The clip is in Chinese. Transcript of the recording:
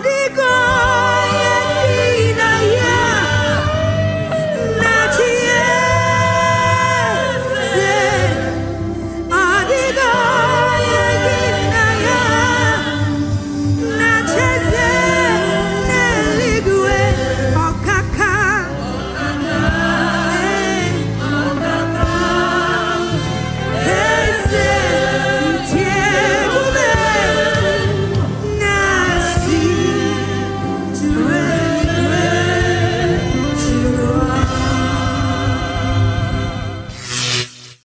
的歌。